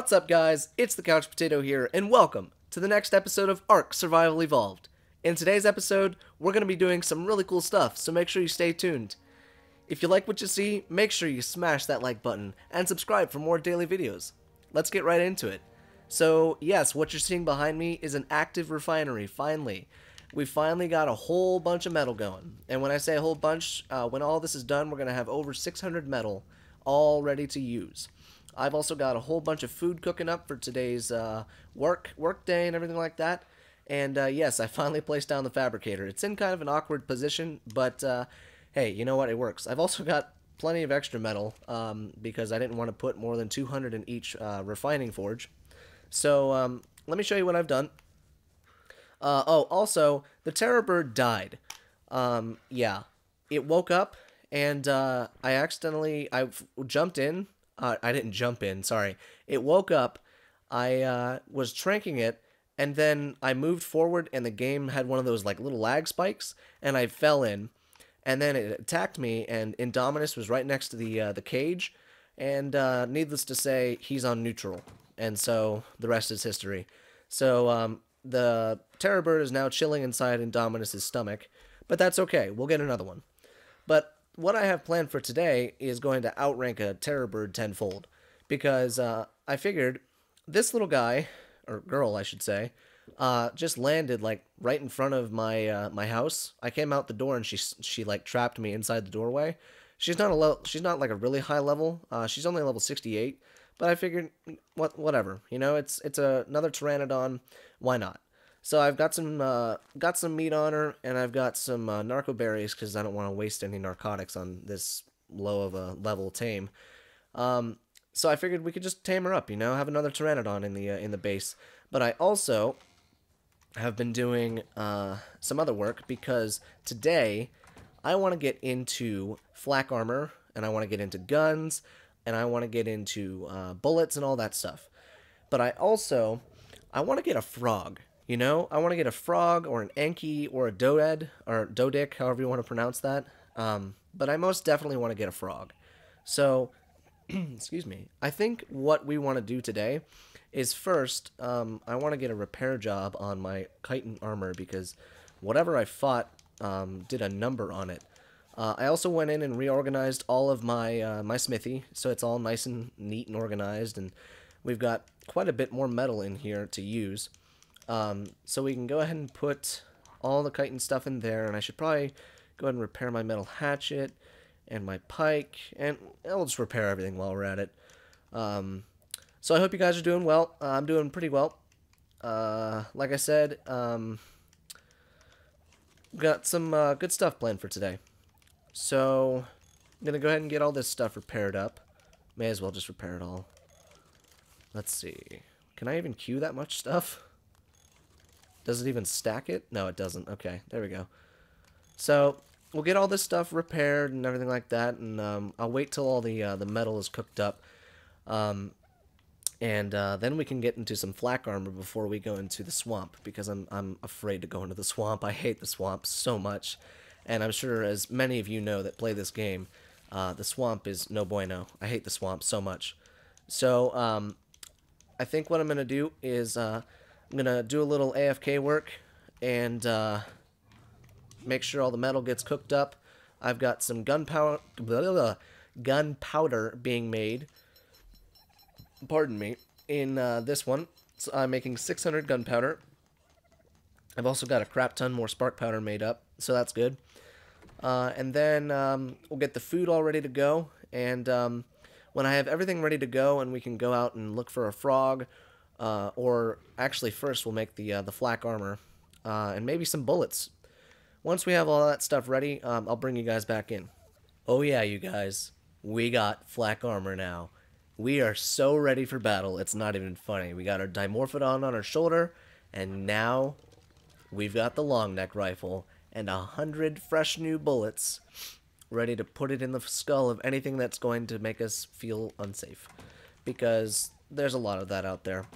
What's up, guys? It's the Couch Potato here, and welcome to the next episode of Ark Survival Evolved. In today's episode, we're going to be doing some really cool stuff, so make sure you stay tuned. If you like what you see, make sure you smash that like button and subscribe for more daily videos. Let's get right into it. So, yes, what you're seeing behind me is an active refinery, finally. We finally got a whole bunch of metal going. And when I say a whole bunch, uh, when all this is done, we're going to have over 600 metal all ready to use. I've also got a whole bunch of food cooking up for today's uh, work work day and everything like that. And uh, yes, I finally placed down the fabricator. It's in kind of an awkward position, but uh, hey, you know what? It works. I've also got plenty of extra metal um, because I didn't want to put more than 200 in each uh, refining forge. So um, let me show you what I've done. Uh, oh, also, the Terror Bird died. Um, yeah, it woke up and uh, I accidentally I jumped in uh, I didn't jump in, sorry. It woke up. I uh, was tranking it, and then I moved forward, and the game had one of those like little lag spikes, and I fell in, and then it attacked me, and Indominus was right next to the uh, the cage, and uh, needless to say, he's on neutral, and so the rest is history. So um, the Terror Bird is now chilling inside Indominus's stomach, but that's okay. We'll get another one. But what I have planned for today is going to outrank a Terror Bird tenfold because uh, I figured this little guy or girl, I should say, uh, just landed like right in front of my uh, my house. I came out the door and she she like trapped me inside the doorway. She's not a she's not like a really high level. Uh, she's only level 68, but I figured what whatever, you know, it's it's a, another Pteranodon. Why not? So I've got some uh, got some meat on her, and I've got some uh, narco berries because I don't want to waste any narcotics on this low of a level tame. Um, so I figured we could just tame her up, you know, have another Pteranodon in the uh, in the base. But I also have been doing uh, some other work because today I want to get into flak armor, and I want to get into guns, and I want to get into uh, bullets and all that stuff. But I also I want to get a frog you know, I want to get a frog or an Anky or a Doded or Dodic, however you want to pronounce that. Um, but I most definitely want to get a frog. So, excuse me. I think what we want to do today is first, um, I want to get a repair job on my chitin armor because whatever I fought um, did a number on it. Uh, I also went in and reorganized all of my uh, my smithy, so it's all nice and neat and organized, and we've got quite a bit more metal in here to use. Um, so we can go ahead and put all the chitin stuff in there, and I should probably go ahead and repair my metal hatchet and my pike, and I'll just repair everything while we're at it. Um, so I hope you guys are doing well. Uh, I'm doing pretty well. Uh, like I said, um, got some uh, good stuff planned for today. So I'm going to go ahead and get all this stuff repaired up. May as well just repair it all. Let's see. Can I even queue that much stuff? Does it even stack it? No, it doesn't. Okay, there we go. So, we'll get all this stuff repaired and everything like that, and um, I'll wait till all the uh, the metal is cooked up. Um, and uh, then we can get into some flak armor before we go into the swamp, because I'm, I'm afraid to go into the swamp. I hate the swamp so much. And I'm sure as many of you know that play this game, uh, the swamp is no bueno. I hate the swamp so much. So, um, I think what I'm going to do is uh, I'm gonna do a little AFK work and uh, make sure all the metal gets cooked up. I've got some gunpowder, gunpowder being made. Pardon me. In uh, this one, so I'm making 600 gunpowder. I've also got a crap ton more spark powder made up, so that's good. Uh, and then um, we'll get the food all ready to go. And um, when I have everything ready to go and we can go out and look for a frog uh, or actually, first we'll make the uh, the flak armor uh, and maybe some bullets. Once we have all that stuff ready, um, I'll bring you guys back in. Oh yeah, you guys, we got flak armor now. We are so ready for battle, it's not even funny. We got our Dimorphodon on our shoulder, and now we've got the long neck rifle and a hundred fresh new bullets ready to put it in the skull of anything that's going to make us feel unsafe. Because there's a lot of that out there.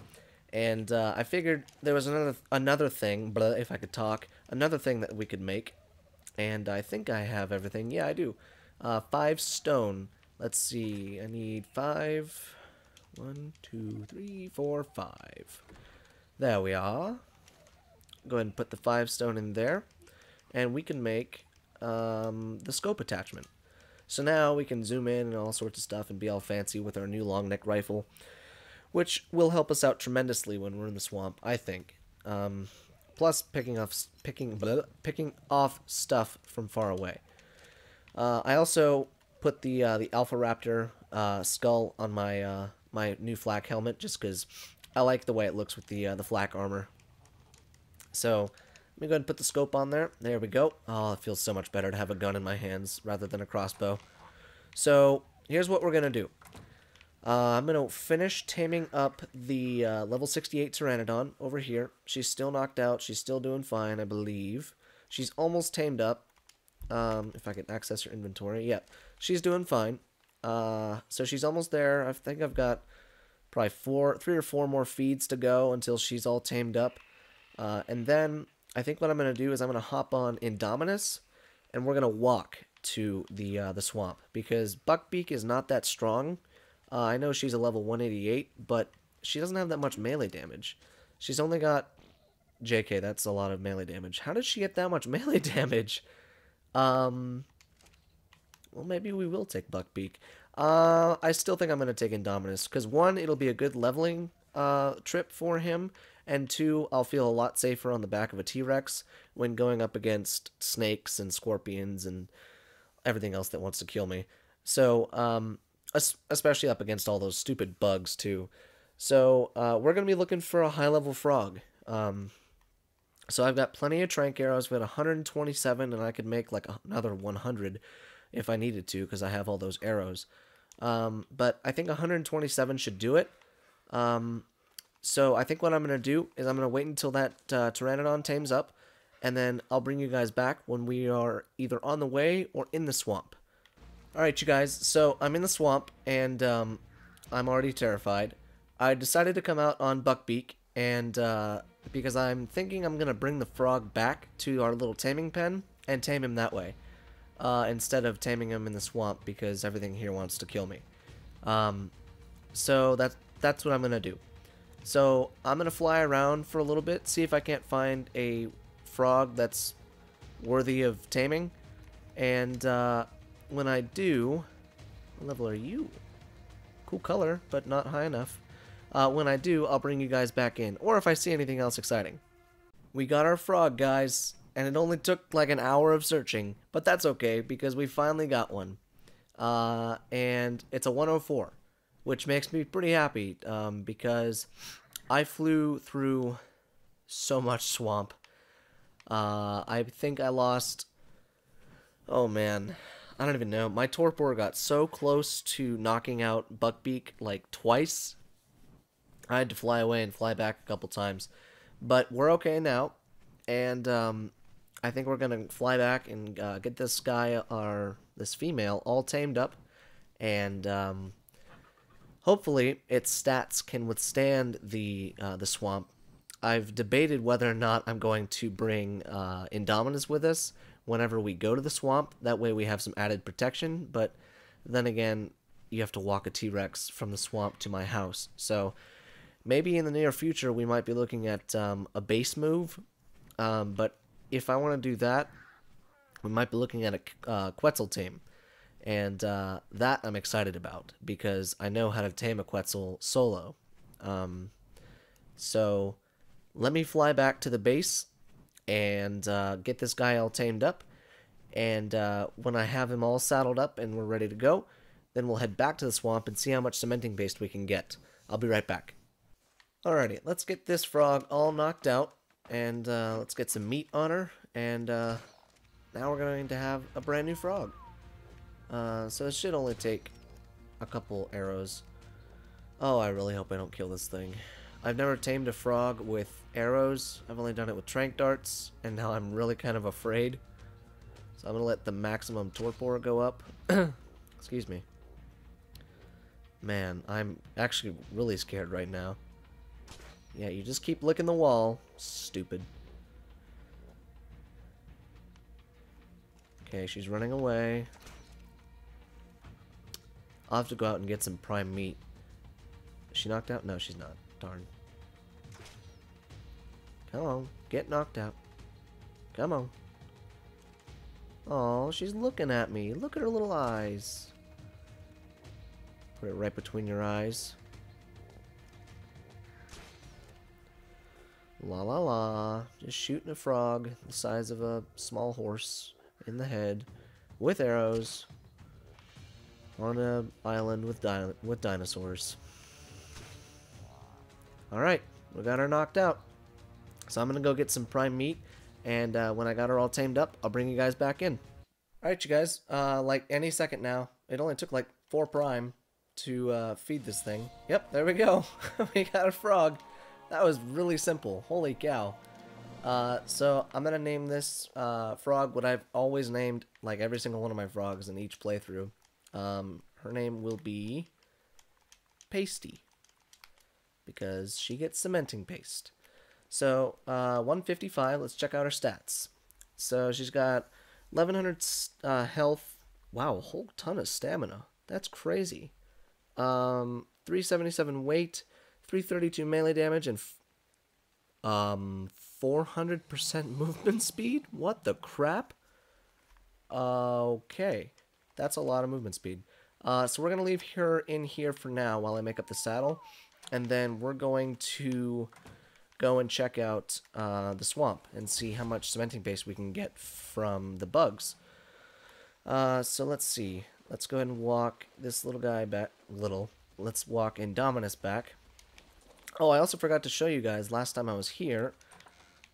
And uh, I figured there was another another thing, but if I could talk, another thing that we could make. And I think I have everything. Yeah, I do. Uh, five stone. Let's see. I need five. One, two, three, four, five. There we are. Go ahead and put the five stone in there. And we can make um, the scope attachment. So now we can zoom in and all sorts of stuff and be all fancy with our new long neck rifle, which will help us out tremendously when we're in the swamp, I think. Um, plus picking off picking blah, picking off stuff from far away. Uh, I also put the uh, the Alpha Raptor uh, skull on my uh, my new flak helmet just because I like the way it looks with the uh, the flak armor. So let me go ahead and put the scope on there. There we go. Oh, it feels so much better to have a gun in my hands rather than a crossbow. So here's what we're gonna do. Uh, I'm going to finish taming up the uh, level 68 Pteranodon over here. She's still knocked out. She's still doing fine, I believe. She's almost tamed up. Um, if I can access her inventory. Yep, she's doing fine. Uh, so she's almost there. I think I've got probably four, three or four more feeds to go until she's all tamed up. Uh, and then I think what I'm going to do is I'm going to hop on Indominus, and we're going to walk to the uh, the swamp because Buckbeak is not that strong. Uh, I know she's a level 188, but she doesn't have that much melee damage. She's only got... JK, that's a lot of melee damage. How did she get that much melee damage? Um... Well, maybe we will take Buckbeak. Uh, I still think I'm going to take Indominus, because one, it'll be a good leveling uh, trip for him, and two, I'll feel a lot safer on the back of a T-Rex when going up against snakes and scorpions and everything else that wants to kill me. So, um, especially up against all those stupid bugs too. So uh, we're gonna be looking for a high level frog. Um, so I've got plenty of trank arrows. We had 127, and I could make like another 100 if I needed to, because I have all those arrows. Um, but I think 127 should do it. Um, so I think what I'm gonna do is I'm gonna wait until that uh, Pteranodon tames up, and then I'll bring you guys back when we are either on the way or in the swamp. Alright, you guys, so I'm in the swamp, and um, I'm already terrified. I decided to come out on Buckbeak, and uh, because I'm thinking I'm going to bring the frog back to our little taming pen and tame him that way. Uh, instead of taming him in the swamp because everything here wants to kill me. Um, so that's, that's what I'm going to do. So I'm going to fly around for a little bit, see if I can't find a frog that's worthy of taming. And uh, when I do, what level are you? Cool color, but not high enough. Uh, when I do, I'll bring you guys back in, or if I see anything else exciting. We got our frog, guys, and it only took like an hour of searching, but that's okay, because we finally got one. Uh, and it's a 104, which makes me pretty happy, um, because I flew through so much swamp. Uh, I think I lost... Oh, man. I don't even know. My torpor got so close to knocking out Buckbeak like twice. I had to fly away and fly back a couple times. But we're okay now. And um, I think we're going to fly back and uh, get this guy, or this female, all tamed up. And um, hopefully its stats can withstand the, uh, the swamp. I've debated whether or not I'm going to bring uh, Indominus with us whenever we go to the swamp. That way we have some added protection, but then again, you have to walk a T-Rex from the swamp to my house. So maybe in the near future we might be looking at um, a base move, um, but if I want to do that, we might be looking at a uh, Quetzal team. And uh, that I'm excited about because I know how to tame a Quetzal solo. Um, so let me fly back to the base and uh, get this guy all tamed up. And uh, when I have him all saddled up and we're ready to go, then we'll head back to the swamp and see how much cementing paste we can get. I'll be right back. Alrighty, let's get this frog all knocked out, and uh, let's get some meat on her, and uh, now we're going to have a brand new frog. Uh, so it should only take a couple arrows. Oh, I really hope I don't kill this thing. I've never tamed a frog with arrows. I've only done it with trank darts, and now I'm really kind of afraid. So I'm going to let the maximum torpor go up. Excuse me. Man, I'm actually really scared right now. Yeah, you just keep licking the wall. Stupid. Okay, she's running away. I'll have to go out and get some prime meat. Is she knocked out? No, she's not. Darn. Come on. Get knocked out. Come on. Oh, she's looking at me. Look at her little eyes. Put it right between your eyes. La la la. Just shooting a frog the size of a small horse in the head with arrows on a island with di with dinosaurs. All right, we got her knocked out. So I'm gonna go get some prime meat, and uh, when I got her all tamed up, I'll bring you guys back in. All right, you guys. Uh, like any second now. It only took like four prime to uh, feed this thing. Yep, there we go. we got a frog. That was really simple. Holy cow. Uh, so I'm gonna name this uh, frog what I've always named like every single one of my frogs in each playthrough. Um, her name will be Pasty because she gets cementing paste. So uh, 155. Let's check out her stats. So she's got 1100 uh, health. Wow, a whole ton of stamina. That's crazy. Um, 377 weight, 332 melee damage, and um 400% movement speed? What the crap? Uh, okay. That's a lot of movement speed. Uh, so we're to leave her in here for now while I make up the saddle. And then we're going to go and check out uh, the swamp and see how much cementing paste we can get from the bugs. Uh, so let's see. Let's go ahead and walk this little guy back. Little. Let's walk Indominus back. Oh, I also forgot to show you guys last time I was here.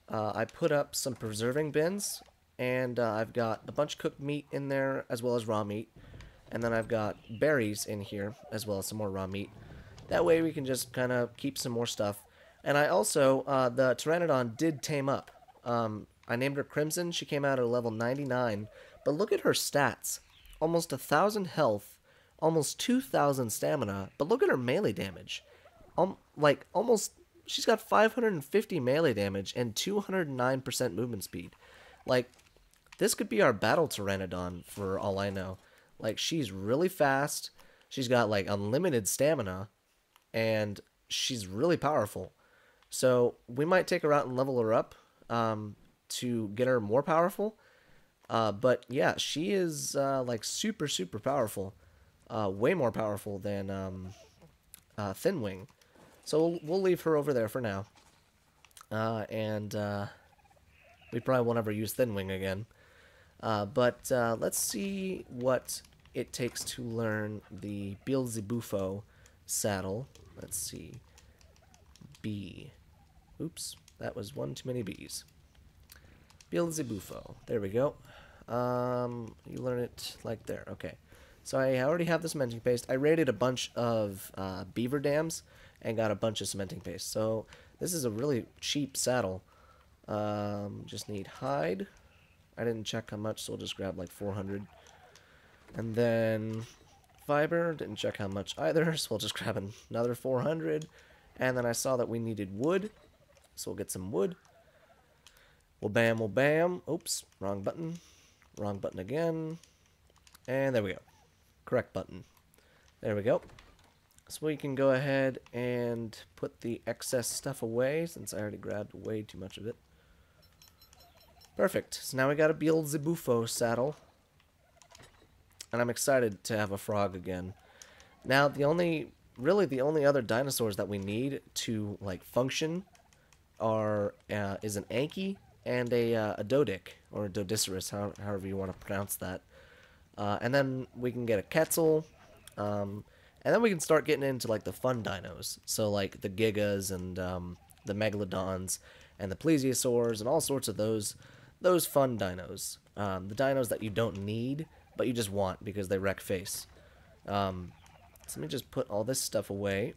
Uh, I put up some preserving bins, and uh, I've got a bunch of cooked meat in there as well as raw meat. And then I've got berries in here as well as some more raw meat. That way we can just kind of keep some more stuff. And I also, uh, the Pteranodon did tame up. Um, I named her Crimson. She came out at level 99. But look at her stats. Almost a 1,000 health, almost 2,000 stamina. But look at her melee damage. Um, like, almost, she's got 550 melee damage and 209% movement speed. Like, this could be our battle Pteranodon for all I know. Like, she's really fast. She's got, like, unlimited stamina and she's really powerful. So we might take her out and level her up um, to get her more powerful. Uh, but yeah, she is uh, like super super powerful, uh, way more powerful than um, uh, Thinwing. So we'll, we'll, leave her over there for now, uh, and uh, we probably won't ever use Thinwing again. but let's see what it takes to learn the Beelzebufo saddle. Let's see. B. Oops, that was one too many B's. Beelzebufo. There we go. Um, you learn it like there. Okay. So I already have the cementing paste. I raided a bunch of uh, beaver dams and got a bunch of cementing paste. So this is a really cheap saddle. Um, just need hide. I didn't check how much, so we'll just grab like 400. And then fiber. Didn't check how much either, so we'll just grab another 400. And then I saw that we needed wood, so we'll get some wood. Well, bam, well, bam. Oops, wrong button. Wrong button again. And there we go. Correct button. There we go. So we can go ahead and put the excess stuff away, since I already grabbed way too much of it. Perfect. So now we got a Beelzebufo saddle and I'm excited to have a frog again. Now, the only, really the only other dinosaurs that we need to, like, function are, uh, is an Anky and a, uh, a Doedic, or a Dodiceras, how, however you want to pronounce that. Uh, and then we can get a Quetzal, um, and then we can start getting into, like, the fun dinos. So, like, the Gigas and, um, the Megalodons and the Plesiosaurs and all sorts of those, those fun dinos. Um, the dinos that you don't need but you just want because they wreck face. Um, so let me just put all this stuff away.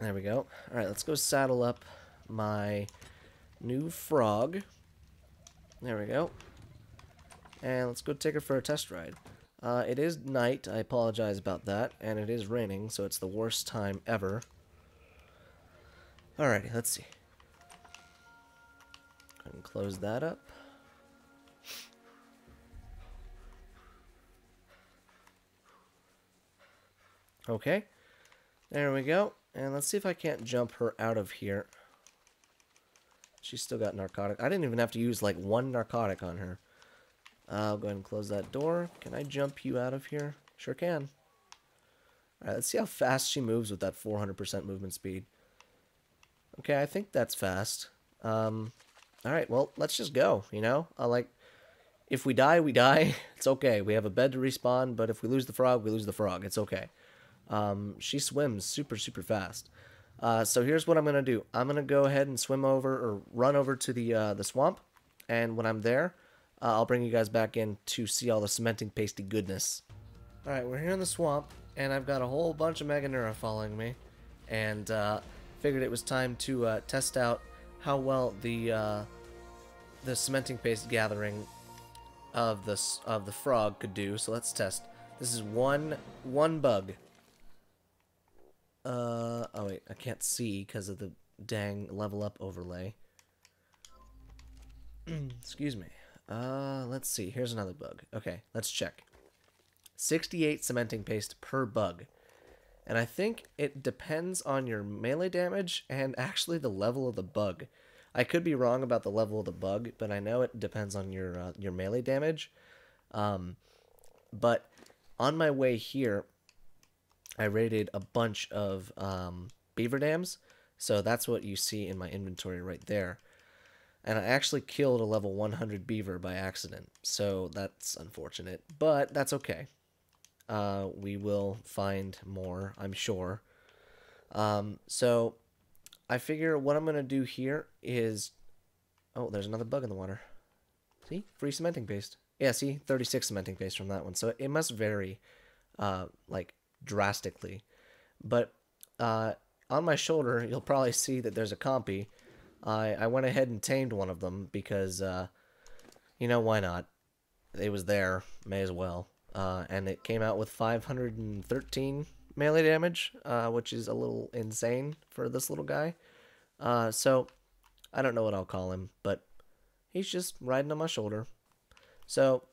There we go. Alright, let's go saddle up my new frog. There we go. And let's go take her for a test ride. Uh, it is night, I apologize about that, and it is raining, so it's the worst time ever. Alrighty, let's see. And close that up. Okay. There we go. And let's see if I can't jump her out of here. She's still got narcotic. I didn't even have to use like one narcotic on her. I'll go ahead and close that door. Can I jump you out of here? Sure can. Alright, let's see how fast she moves with that 400% movement speed. Okay, I think that's fast. Um, alright, well, let's just go, you know? I like, if we die, we die. It's okay. We have a bed to respawn, but if we lose the frog, we lose the frog. It's okay. Um, she swims super, super fast. Uh, so here's what I'm going to do. I'm going to go ahead and swim over or run over to the, uh, the swamp. And when I'm there, uh, I'll bring you guys back in to see all the cementing pasty goodness. Alright, we're here in the swamp, and I've got a whole bunch of Meganeura following me. And uh, figured it was time to uh, test out how well the uh, the cementing paste gathering of the of the frog could do. So let's test. This is one one bug. Uh oh wait, I can't see because of the dang level up overlay. Excuse me. Uh, let's see. Here's another bug. Okay, let's check. 68 cementing paste per bug. And I think it depends on your melee damage and actually the level of the bug. I could be wrong about the level of the bug, but I know it depends on your uh, your melee damage. Um, but on my way here, I raided a bunch of um, beaver dams, so that's what you see in my inventory right there. And I actually killed a level 100 beaver by accident, so that's unfortunate, but that's okay. Uh, we will find more, I'm sure. Um, so I figure what I'm going to do here is... Oh, there's another bug in the water. See? Free cementing paste. Yeah, see? 36 cementing paste from that one. So it must vary, uh, like, drastically. But uh, on my shoulder, you'll probably see that there's a compy I, I went ahead and tamed one of them because, uh, you know, why not? It was there, may as well. Uh, and it came out with 513 melee damage, uh, which is a little insane for this little guy. Uh, so, I don't know what I'll call him, but he's just riding on my shoulder. So,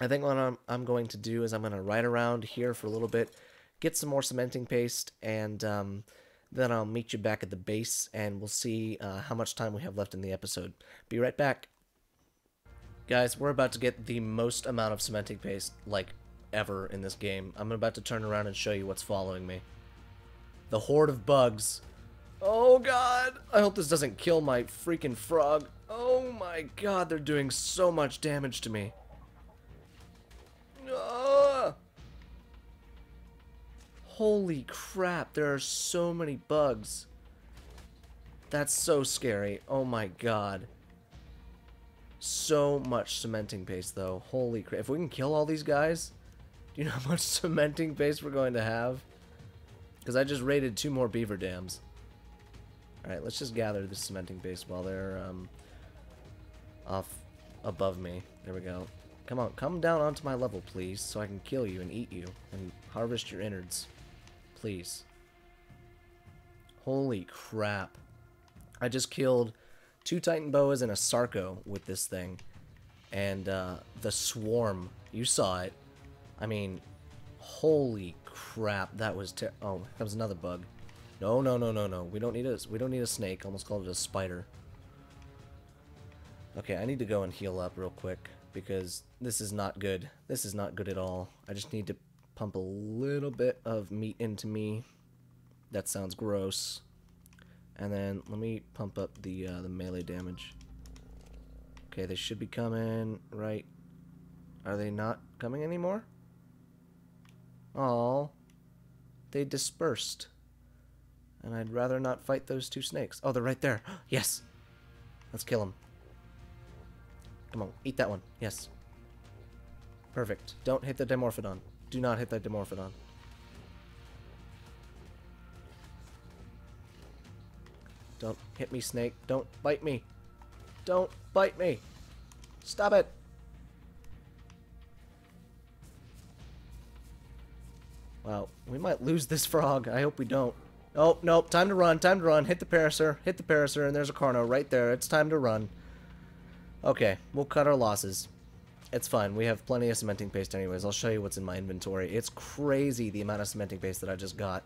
I think what I'm, I'm going to do is I'm going to ride around here for a little bit, get some more cementing paste, and um, then I'll meet you back at the base and we'll see uh, how much time we have left in the episode. Be right back. Guys, we're about to get the most amount of cementing paste, like, ever in this game. I'm about to turn around and show you what's following me. The horde of bugs. Oh god! I hope this doesn't kill my freaking frog. Oh my god, they're doing so much damage to me. Holy crap, there are so many bugs. That's so scary. Oh my god. So much cementing paste, though. Holy crap. If we can kill all these guys, do you know how much cementing paste we're going to have? Because I just raided two more beaver dams. Alright, let's just gather the cementing paste while they're um, off above me. There we go. Come on, come down onto my level, please, so I can kill you and eat you and harvest your innards please. Holy crap. I just killed two Titan Boas and a Sarco with this thing. And uh, the Swarm, you saw it. I mean, holy crap, that was ter- Oh, that was another bug. No, no, no, no, no. We don't need a we don't need a snake. Almost called it a spider. Okay, I need to go and heal up real quick because this is not good. This is not good at all. I just need to pump a little bit of meat into me. That sounds gross. And then let me pump up the uh, the melee damage. Okay, they should be coming right. Are they not coming anymore? Oh, they dispersed. And I'd rather not fight those two snakes. Oh, they're right there. yes. Let's kill them. Come on, eat that one. Yes. Perfect. Don't hit the Dimorphodon. Do not hit that Dimorphodon. Don't hit me, snake. Don't bite me. Don't bite me. Stop it. Wow, we might lose this frog. I hope we don't. Oh, nope. Time to run. Time to run. Hit the Parasaur. Hit the Parasaur, and there's a Carno right there. It's time to run. Okay, we'll cut our losses. It's fine. We have plenty of cementing paste anyways. I'll show you what's in my inventory. It's crazy the amount of cementing paste that I just got.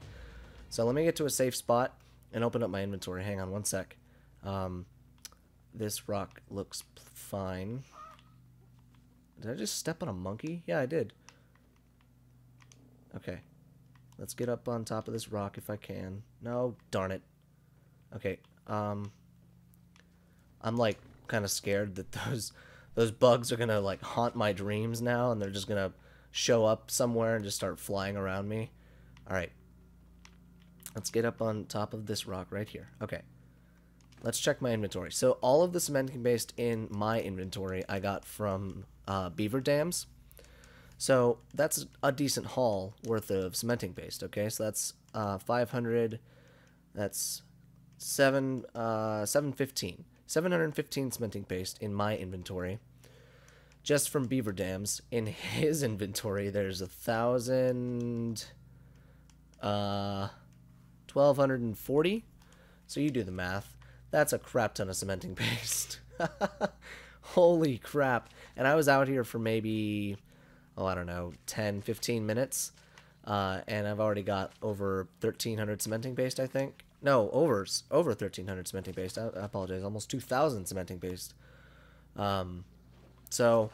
So let me get to a safe spot and open up my inventory. Hang on one sec. Um, this rock looks fine. Did I just step on a monkey? Yeah, I did. Okay. Let's get up on top of this rock if I can. No, darn it. Okay, um... I'm, like, kind of scared that those those bugs are gonna, like, haunt my dreams now, and they're just gonna show up somewhere and just start flying around me. Alright. Let's get up on top of this rock right here. Okay. Let's check my inventory. So all of the cementing paste in my inventory I got from uh, beaver dams. So that's a decent haul worth of cementing paste, okay? So that's uh, 500, that's 7, uh, 715. 715 cementing paste in my inventory. Just from beaver dams. In his inventory, there's a thousand, uh, 1240. So you do the math. That's a crap ton of cementing paste. Holy crap. And I was out here for maybe oh, I don't know, 10, 15 minutes. Uh, and I've already got over 1,300 cementing paste, I think. No, over over 1,300 cementing paste. I, I apologize. Almost 2,000 cementing paste. Um, so,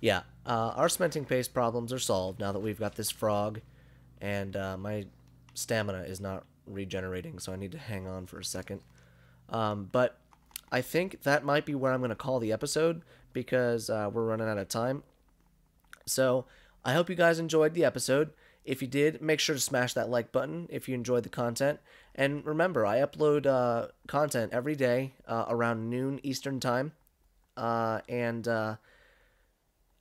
yeah, uh, our cementing paste problems are solved now that we've got this frog. And uh, my stamina is not regenerating, so I need to hang on for a second. Um, but I think that might be where I'm going to call the episode because uh, we're running out of time. So I hope you guys enjoyed the episode. If you did, make sure to smash that like button if you enjoyed the content. And remember, I upload uh, content every day uh, around noon Eastern time. Uh, and uh,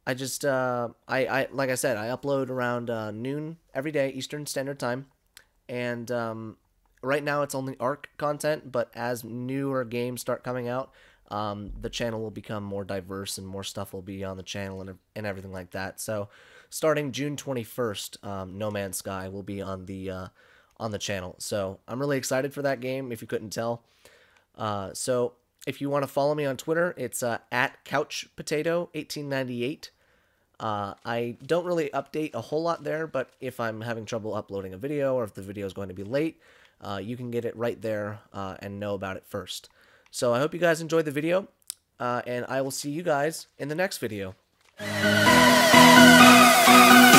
I just, uh, I, I, like I said, I upload around uh, noon every day Eastern Standard Time. And um, right now it's only Ark content, but as newer games start coming out, um, the channel will become more diverse and more stuff will be on the channel and, and everything like that. So, starting June 21st, um, No Man's Sky will be on the uh, on the channel. So, I'm really excited for that game. If you couldn't tell, uh, so if you want to follow me on Twitter, it's uh, at CouchPotato1898. Uh, I don't really update a whole lot there, but if I'm having trouble uploading a video or if the video is going to be late, uh, you can get it right there uh, and know about it first. So I hope you guys enjoyed the video, uh, and I will see you guys in the next video. Thank you.